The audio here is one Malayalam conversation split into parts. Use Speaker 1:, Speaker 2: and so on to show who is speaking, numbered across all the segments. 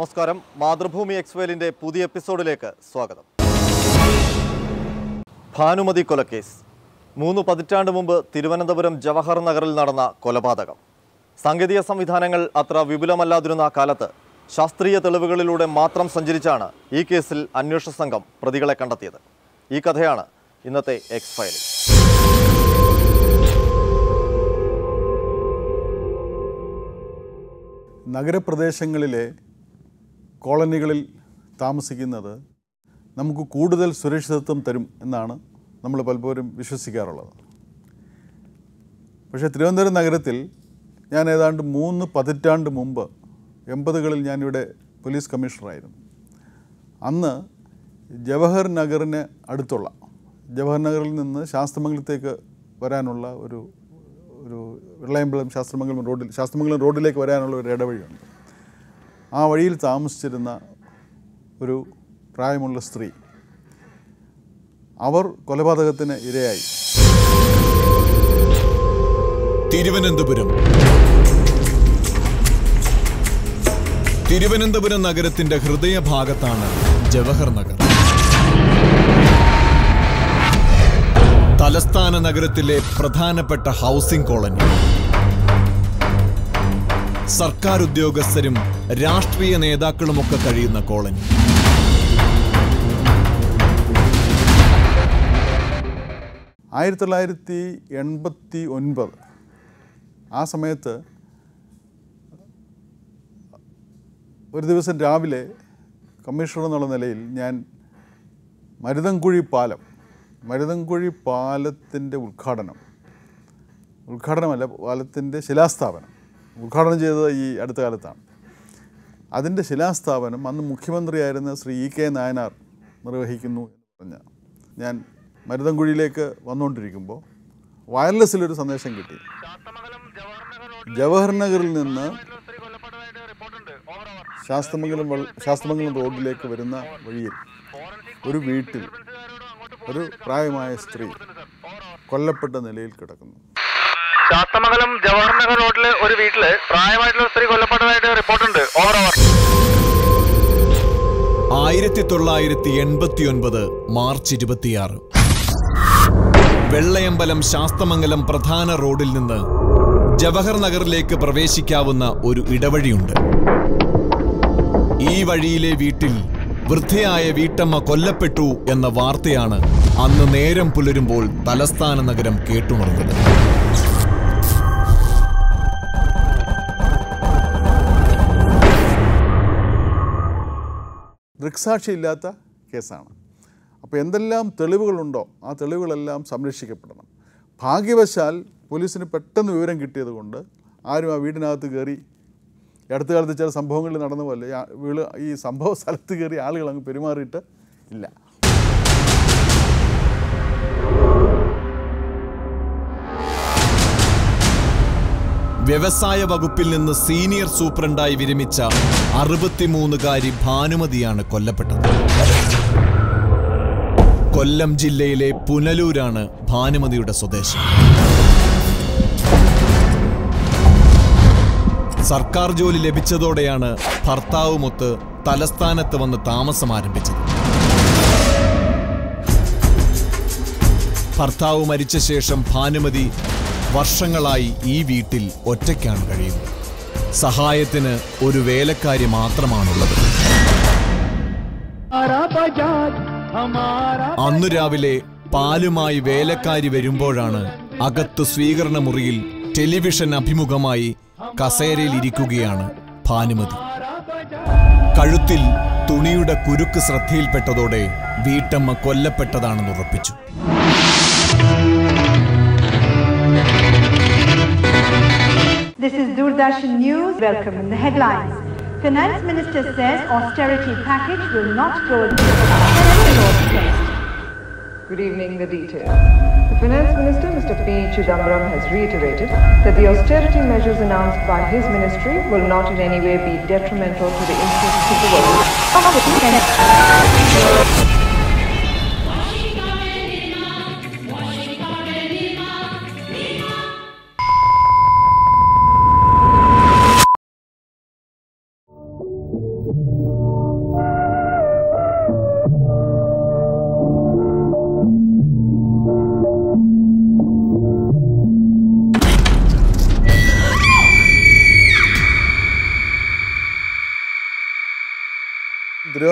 Speaker 1: നമസ്കാരം. മാതൃഭൂമി എക്സ്വേലിന്റെ പുതിയ എപ്പിസോഡിലേക്ക് സ്വാഗതം. ഭാനുമതി കൊലക്കേസ്. മൂന്ന് പതിറ്റാണ്ട് മുമ്പ് തിരുവനന്തപുരം ജവഹർ നഗറിൽ നടന്ന കൊലപാതകം. സാങ്കേതിക സംവിധാനങ്ങൾ അത്ര വിപുലമല്ലാതിരുന്ന കാലത്ത് ശാസ്ത്രീയ തെളിവുകളിലൂടെ മാത്രം സഞ്ചരിച്ചാണ് ഈ കേസിൽ അന്വേഷണ സംഘം പ്രതികളെ കണ്ടെത്തിയത്. ഈ കഥയാണ് ഇന്നത്തെ എക്സ് ഫയലിൽ.
Speaker 2: നഗരപ്രദേശങ്ങളിലെ കോളനികളിൽ താമസിക്കുന്നത് നമുക്ക് കൂടുതൽ സുരക്ഷിതത്വം തരും എന്നാണ് നമ്മൾ പലപ്പോഴും വിശ്വസിക്കാറുള്ളത്. പക്ഷേ തിരുവനന്തപുരം നഗരത്തിൽ ഞാൻ ഏതാണ്ട് മൂന്ന് പതിറ്റാണ്ട് മുമ്പ് എൺപതുകളിൽ ഞാനിവിടെ പോലീസ് കമ്മീഷണറായിരുന്നു. അന്ന് ജവഹർ നഗറിന് അടുത്തുള്ള ജവഹർ നഗറിൽ നിന്ന് ശാസ്ത്രമംഗലത്തേക്ക് വരാനുള്ള ഒരു ഒരു വെള്ളയമ്പലം ശാസ്ത്രമംഗലം റോഡിൽ ശാസ്ത്രമംഗലം റോഡിലേക്ക് വരാനുള്ള ഒരു ഇടവഴിയുണ്ട്. ആ വഴിയിൽ താമസിച്ചിരുന്ന ഒരു പ്രായമുള്ള സ്ത്രീ. അവർ കൊലപാതകത്തിന് ഇരയായി.
Speaker 3: തിരുവനന്തപുരം. തിരുവനന്തപുരം നഗരത്തിന്റെ ഹൃദയഭാഗത്താണ് ജവഹർ നഗർ. തലസ്ഥാന നഗരത്തിലെ പ്രധാനപ്പെട്ട ഹൗസിംഗ് കോളനി. സർക്കാർ ഉദ്യോഗസ്ഥരും രാഷ്ട്രീയ നേതാക്കളുമൊക്കെ കഴിയുന്ന കോളനി.
Speaker 2: ആയിരത്തി തൊള്ളായിരത്തി എൺപത്തി ഒൻപത് ആ സമയത്ത് ഒരു ദിവസം രാവിലെ കമ്മീഷണർ എന്നുള്ള നിലയിൽ ഞാൻ മരുതൻകുഴി പാലം മരുതൻകുഴി പാലത്തിന്റെ ഉദ്ഘാടനം ഉദ്ഘാടനമല്ല പാലത്തിന്റെ ശിലാസ്ഥാപനം ഉദ്ഘാടനം ചെയ്തത് ഈ അടുത്ത കാലത്താണ്. അതിന്റെ ശിലാസ്ഥാപനം അന്ന് മുഖ്യമന്ത്രിയായിരുന്ന ശ്രീ ഇ കെ നായനാർ നിർവഹിക്കുന്നു എന്ന് പറഞ്ഞ ഞാൻ മരുതൻകുഴിയിലേക്ക് വന്നുകൊണ്ടിരിക്കുമ്പോൾ വയർലെസ്സിലൊരു സന്ദേശം കിട്ടി. ജവഹർ നഗറിൽ നിന്ന് ശാസ്ത്രമംഗലം ശാസ്തമംഗലം റോഡിലേക്ക് വരുന്ന വഴിയിൽ ഒരു വീട്ടിൽ ഒരു പ്രായമായ സ്ത്രീ കൊല്ലപ്പെട്ട നിലയിൽ കിടക്കുന്നു.
Speaker 4: ശാസ്തമംഗലം ജവഹർ നഗർ റോഡിൽ ഒരു വീട്ടിൽ പ്രായമായിട്ടുള്ള സ്ത്രീ കൊല്ലപ്പെട്ടതായിട്ട് റിപ്പോർട്ടുണ്ട്. ഓവർ
Speaker 3: ആയിരത്തി തൊള്ളായിരത്തി എൺപത്തി ഒൻപത് മാർച്ച് ഇരുപത്തിയാറ്. വെള്ളയമ്പലം ശാസ്തമംഗലം പ്രധാന റോഡിൽ നിന്ന് ജവഹർ നഗറിലേക്ക് പ്രവേശിക്കാവുന്ന ഒരു ഇടവഴിയുണ്ട്. ഈ വഴിയിലെ വീട്ടിൽ വൃദ്ധയായ വീട്ടമ്മ കൊല്ലപ്പെട്ടു എന്ന വാർത്തയാണ് അന്ന് നേരം പുലരുമ്പോൾ തലസ്ഥാന നഗരം കേട്ടുണർന്നത്.
Speaker 2: ദൃക്സാക്ഷിയില്ലാത്ത കേസാണ്. അപ്പോൾ എന്തെല്ലാം തെളിവുകളുണ്ടോ ആ തെളിവുകളെല്ലാം സംരക്ഷിക്കപ്പെടണം. ഭാഗ്യവശാൽ പോലീസിന് പെട്ടെന്ന് വിവരം കിട്ടിയത് കൊണ്ട് ആരും ആ വീടിനകത്ത് കയറി അടുത്ത കാലത്ത് ചില സംഭവങ്ങളിൽ നടന്ന പോലെ ഈ സംഭവ സ്ഥലത്ത് കയറി ആളുകൾ അങ്ങ് പെരുമാറിയിട്ട് ഇല്ല.
Speaker 3: വ്യവസായ വകുപ്പിൽ നിന്ന് സീനിയർ സൂപ്രണ്ടായി വിരമിച്ച അറുപത്തിമൂന്നുകാരി ഭാനുമതിയാണ് കൊല്ലപ്പെട്ടത്. കൊല്ലം ജില്ലയിലെ പുനലൂരാണ് ഭാനുമതിയുടെ സ്വദേശം. സർക്കാർ ജോലി ലഭിച്ചതോടെയാണ് ഭർത്താവുമൊത്ത് തലസ്ഥാനത്ത് വന്ന് താമസം ആരംഭിച്ചത്. ഭർത്താവ് മരിച്ച ശേഷം ഭാനുമതി വർഷങ്ങളായി ഈ വീട്ടിൽ ഒറ്റയ്ക്കാണ് കഴിയുന്നത്. സഹായത്തിന് ഒരു വേലക്കാരി മാത്രമാണുള്ളത്. അന്നു രാവിലെ പാലുമായി വേലക്കാരി വരുമ്പോഴാണ് അകത്ത് സ്വീകരണ മുറിയിൽ ടെലിവിഷൻ അഭിമുഖമായി കസേരയിൽ ഇരിക്കുകയാണ് ഭാനുമതി. കഴുത്തിൽ തുണിയുടെ കുരുക്ക് ശ്രദ്ധയിൽപ്പെട്ടതോടെ വീട്ടമ്മ കൊല്ലപ്പെട്ടതാണെന്ന് ഉറപ്പിച്ചു
Speaker 5: This is Doordarshan News. Welcome in the headlines. Finance Minister says austerity package will not go into
Speaker 6: Good evening, the details. The Finance Minister, Mr. P. Chidambaram, has reiterated that the austerity measures announced by his ministry will not in any way be detrimental to the interests of the world.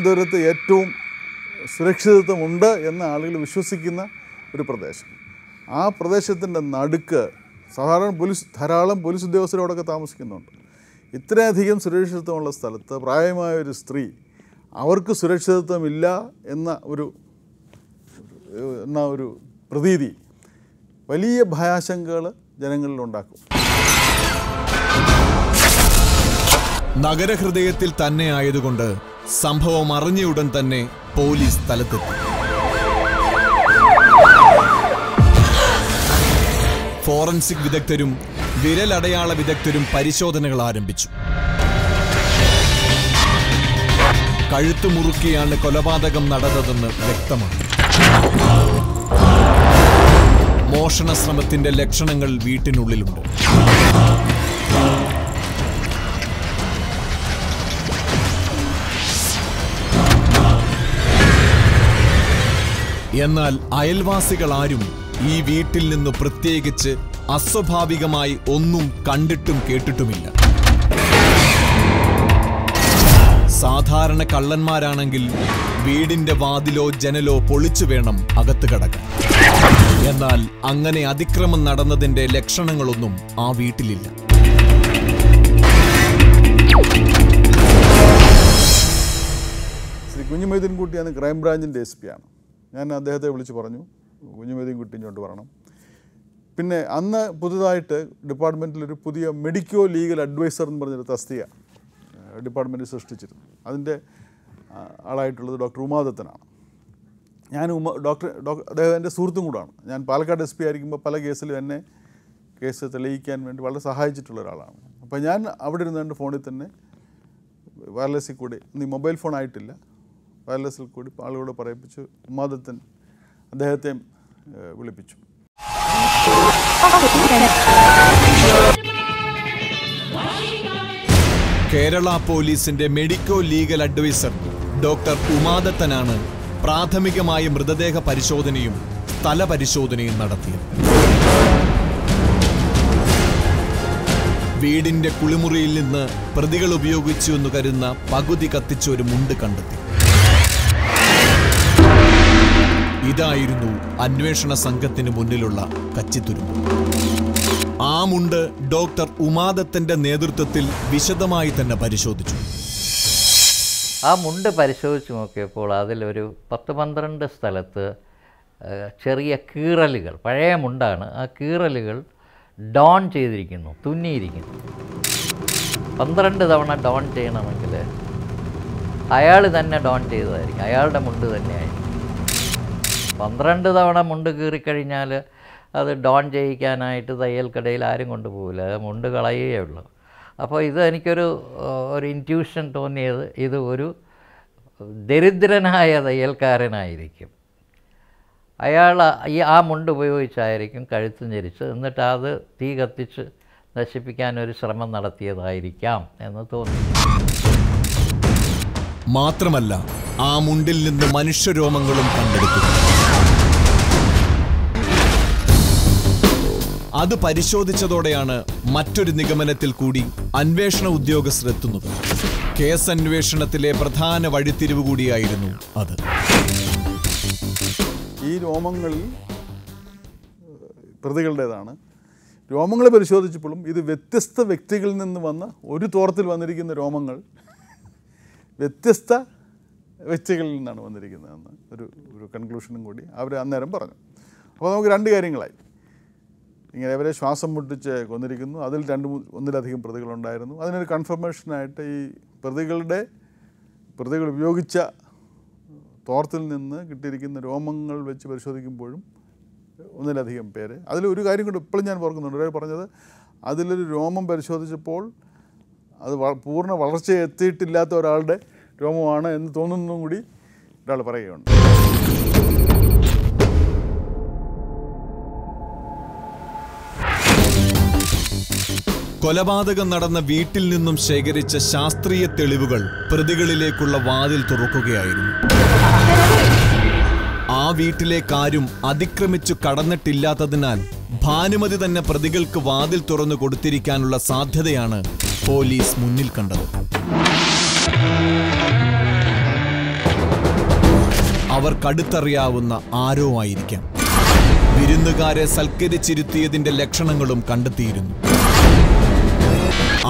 Speaker 2: തിരുവനന്തപുരത്ത് ഏറ്റവും സുരക്ഷിതത്വമുണ്ട് എന്ന് ആളുകൾ വിശ്വസിക്കുന്ന ഒരു പ്രദേശം. ആ പ്രദേശത്തിന്റെ നടുക്ക് സാധാരണ പോലീസ് ധാരാളം പോലീസ് ഉദ്യോഗസ്ഥരോടൊക്കെ താമസിക്കുന്നുണ്ട്. ഇത്രയധികം സുരക്ഷിതത്വമുള്ള സ്ഥലത്ത് പ്രായമായ ഒരു സ്ത്രീ അവർക്ക് സുരക്ഷിതത്വമില്ല എന്ന ഒരു എന്ന ഒരു പ്രതീതി വലിയ ഭയാശങ്കകൾ ജനങ്ങളിൽ ഉണ്ടാക്കും
Speaker 3: നഗരഹൃദയത്തിൽ തന്നെ ആയതുകൊണ്ട് സംഭവം അറിഞ്ഞ ഉടൻ തന്നെ പോലീസ് സ്ഥലത്തെത്തി. ഫോറൻസിക് വിദഗ്ധരും വിരലടയാള വിദഗ്ധരും പരിശോധനകൾ ആരംഭിച്ചു. കഴുത്തു മുറുക്കിയാണ് കൊലപാതകം നടന്നതെന്ന് വ്യക്തമാണ്. മോഷണ ശ്രമത്തിന്റെ ലക്ഷണങ്ങൾ വീട്ടിനുള്ളിലുണ്ട്. എന്നാൽ അയൽവാസികളാരും ഈ വീട്ടിൽ നിന്ന് പ്രത്യേകിച്ച് അസ്വാഭാവികമായി ഒന്നും കണ്ടിട്ടും കേട്ടിട്ടുമില്ല. സാധാരണ കള്ളന്മാരാണെങ്കിൽ വീടിന്റെ വാതിലോ ജനലോ പൊളിച്ചു വേണം അകത്ത് കടക്കാൻ. എന്നാൽ അങ്ങനെ അതിക്രമം നടന്നതിന്റെ ലക്ഷണങ്ങളൊന്നും ആ വീട്ടിലില്ല.
Speaker 2: ശ്രീ കുഞ്ഞുമൊയ്തീൻകുട്ടി അന്ന് ക്രൈംബ്രാഞ്ചിന്റെ എസ് പി ആണ്. ഞാൻ അദ്ദേഹത്തെ വിളിച്ച് പറഞ്ഞു കുഞ്ഞുമൊയ്തീൻകുട്ടി ഇങ്ങോട്ട് വരണം പിന്നെ അന്ന് പുതുതായിട്ട് ഡിപ്പാർട്ട്മെന്റിലൊരു പുതിയ മെഡിക്കോ ലീഗൽ അഡ്വൈസർ എന്ന് പറഞ്ഞൊരു തസ്തിക ഡിപ്പാർട്ട്മെന്റ് സൃഷ്ടിച്ചിരുന്നു. അതിന്റെ ആളായിട്ടുള്ളത് ഡോക്ടർ ഉമാദത്തനാണ്. ഞാൻ ഉമ ഡോക്ടർ ഡോക്ടർ അദ്ദേഹം എന്റെ സുഹൃത്തും കൂടാണ്. ഞാൻ പാലക്കാട് എസ് പി ആയിരിക്കുമ്പോൾ പല കേസിലും എന്നെ കേസ് തെളിയിക്കാൻ വേണ്ടി വളരെ സഹായിച്ചിട്ടുള്ള ഒരാളാണ്. അപ്പോൾ ഞാൻ അവിടെ ഇരുന്നുകൊണ്ട് ഫോണിൽ തന്നെ വയർലെസ്സിൽ കൂടി ഇന്ന് മൊബൈൽ ഫോൺ ആയിട്ടില്ല. വയർലെസ്സിൽ കൂടി ആളുകളോട് പറയിപ്പിച്ചു ഉമാദത്തൻ അദ്ദേഹത്തെ വിളിപ്പിച്ചു.
Speaker 3: കേരള പോലീസിന്റെ മെഡിക്കോ ലീഗൽ അഡ്വൈസർ ഡോക്ടർ ഉമാദത്തനാണ് പ്രാഥമികമായ മൃതദേഹ പരിശോധനയും സ്ഥലപരിശോധനയും നടത്തിയത്. വീടിന്റെ കുളിമുറിയിൽ നിന്ന് പ്രതികൾ ഉപയോഗിച്ചു എന്ന് കരുതുന്ന പകുതി കത്തിച്ച ഒരു മുണ്ട് കണ്ടെത്തി. ഇതായിരുന്നു അന്വേഷണ സംഘത്തിന് മുന്നിലുള്ള കച്ചിത്തുരുമ്പ്. മുണ്ട് ഡോക്ടർ ഉമാദത്തിന്റെ നേതൃത്വത്തിൽ വിശദമായി തന്നെ പരിശോധിച്ചു.
Speaker 7: ആ മുണ്ട് പരിശോധിച്ച് നോക്കിയപ്പോൾ അതിലൊരു പത്ത് പന്ത്രണ്ട് സ്ഥലത്ത് ചെറിയ കീറലുകൾ പഴയ മുണ്ടാണ്. ആ കീറലുകൾ ഡോൺ ചെയ്തിരിക്കുന്നു തുന്നിയിരിക്കുന്നു. പന്ത്രണ്ട് തവണ ഡോൺ ചെയ്യണമെങ്കിൽ അയാൾ തന്നെ ഡോൺ ചെയ്തതായിരിക്കും. അയാളുടെ മുണ്ട് തന്നെയായിരിക്കും. പന്ത്രണ്ട് തവണ മുണ്ട് കീറിക്കഴിഞ്ഞാൽ അത് ഡോൺ ചെയ്യിക്കാനായിട്ട് തയ്യൽക്കടയിൽ ആരും കൊണ്ടുപോകില്ല. അത് മുണ്ട് കളയേ ഉള്ളൂ. അപ്പോൾ ഇത് എനിക്കൊരു ഒരു ഇന്റ്യൂഷൻ തോന്നിയത് ഇത് ഒരു ദരിദ്രനായ തയ്യൽക്കാരനായിരിക്കും. അയാൾ ഈ ആ മുണ്ട് ഉപയോഗിച്ചായിരിക്കും കഴുത്ത് ഞെരിച്ച് എന്നിട്ട് അത് തീ കത്തിച്ച് നശിപ്പിക്കാൻ ഒരു ശ്രമം നടത്തിയതായിരിക്കാം എന്ന് തോന്നി.
Speaker 3: മാത്രമല്ല ആ മുണ്ടിൽ നിന്ന് മനുഷ്യരോമങ്ങളും കണ്ടെടുത്തു അത് പരിശോധിച്ചതോടെയാണ് മറ്റൊരു നിഗമനത്തിൽ കൂടി അന്വേഷണ ഉദ്യോഗസ്ഥർ എത്തുന്നത്. കേസ് അന്വേഷണത്തിലെ പ്രധാന വഴിത്തിരിവ് കൂടിയായിരുന്നു അത്.
Speaker 2: ഈ രോമങ്ങളിൽ ഏഹ്, പ്രതികളുടേതാണ്. രോമങ്ങൾ പരിശോധിച്ചപ്പോഴും ഇത് വ്യത്യസ്ത വ്യക്തികളിൽ നിന്ന് വന്ന ഒരു തോറത്തിൽ വന്നിരിക്കുന്ന രോമങ്ങൾ വ്യത്യസ്ത വ്യക്തികളിൽ നിന്നാണ് വന്നിരിക്കുന്നതെന്ന് ഒരു ഒരു കൺക്ലൂഷനും കൂടി അവർ അന്നേരം പറഞ്ഞു. അപ്പോൾ നമുക്ക് രണ്ട് കാര്യങ്ങളായി. ഇങ്ങനെ ഇവരെ ശ്വാസം മുട്ടിച്ച് കൊന്നിരിക്കുന്നു. അതിൽ രണ്ട് ഒന്നിലധികം പ്രതികളുണ്ടായിരുന്നു. അതിനൊരു കൺഫർമേഷനായിട്ട് ഈ പ്രതികളുടെ പ്രതികൾ ഉപയോഗിച്ച തോർത്തിൽ നിന്ന് കിട്ടിയിരിക്കുന്ന രോമങ്ങൾ വെച്ച് പരിശോധിക്കുമ്പോഴും ഒന്നിലധികം പേര്. അതിലൊരു കാര്യം കൂടി ഇപ്പോഴും ഞാൻ ഓർക്കുന്നുണ്ട്. ഒരാൾ പറഞ്ഞത് അതിലൊരു രോമം പരിശോധിച്ചപ്പോൾ അത് പൂർണ വളർച്ച എത്തിയിട്ടില്ലാത്ത ഒരാളുടെ രോമമാണ് എന്ന് തോന്നുന്നതും കൂടി ഒരാൾ പറയുകയുണ്ട്.
Speaker 3: കൊലപാതകം നടന്ന വീട്ടിൽ നിന്നും ശേഖരിച്ച ശാസ്ത്രീയ തെളിവുകൾ പ്രതികളിലേക്കുള്ള വാതിൽ തുറക്കുകയായിരുന്നു. ആ വീട്ടിലേക്കാരും അതിക്രമിച്ചു കടന്നിട്ടില്ലാത്തതിനാൽ ഭാനുമതി തന്നെ പ്രതികൾക്ക് വാതിൽ തുറന്നു കൊടുത്തിരിക്കാനുള്ള സാധ്യതയാണ് പോലീസ് മുന്നിൽ കണ്ടത്. അവർ കടുത്തറിയാവുന്ന ആരോ ആയിരിക്കാം. വിരുന്നുകാരെ സൽക്കരിച്ചിരുത്തിയതിന്റെ ലക്ഷണങ്ങളും കണ്ടെത്തിയിരുന്നു.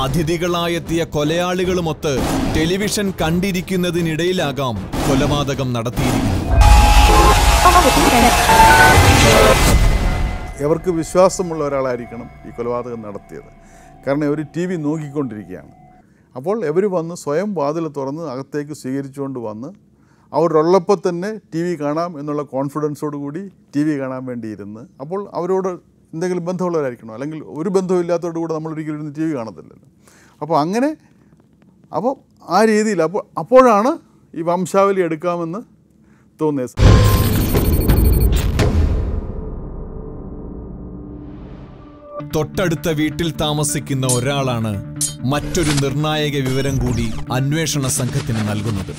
Speaker 3: അതിഥികളായെത്തിയ കൊലയാളികളുമൊത്ത് ടെലിവിഷൻ കണ്ടിരിക്കുന്നതിനിടയിലാകാം കൊലപാതകം നടത്തിയിരിക്കുന്നത്.
Speaker 2: എവർക്ക് വിശ്വാസമുള്ള ഒരാളായിരിക്കണം ഈ കൊലപാതകം നടത്തിയത്. കാരണം ഇവർ ടി വി നോക്കിക്കൊണ്ടിരിക്കുകയാണ്. അപ്പോൾ ഇവർ വന്ന് സ്വയം വാതിൽ തുറന്ന് അകത്തേക്ക് സ്വീകരിച്ചുകൊണ്ട് വന്ന് അവരുള്ളപ്പോൾ തന്നെ ടി വി കാണാം എന്നുള്ള കോൺഫിഡൻസോട് കൂടി ടി വി കാണാൻ വേണ്ടിയിരുന്ന്. അപ്പോൾ അവരോട് എന്തെങ്കിലും ബന്ധമുള്ളവരായിരിക്കണോ? അല്ലെങ്കിൽ ഒരു ബന്ധമില്ലാത്തവരോട് കൂടെ നമ്മളൊരിക്കലും ഇരുന്ന് ടി വി കാണത്തില്ലല്ലോ. അപ്പോൾ അങ്ങനെ അപ്പോൾ ആ രീതിയിൽ അപ്പോൾ അപ്പോഴാണ് ഈ വംശാവലി എടുക്കാമെന്ന് തോന്നിയത്
Speaker 3: തൊട്ടടുത്ത വീട്ടിൽ താമസിക്കുന്ന ഒരാളാണ് മറ്റൊരു നിർണായക വിവരം കൂടി അന്വേഷണ സംഘത്തിന് നൽകുന്നത്.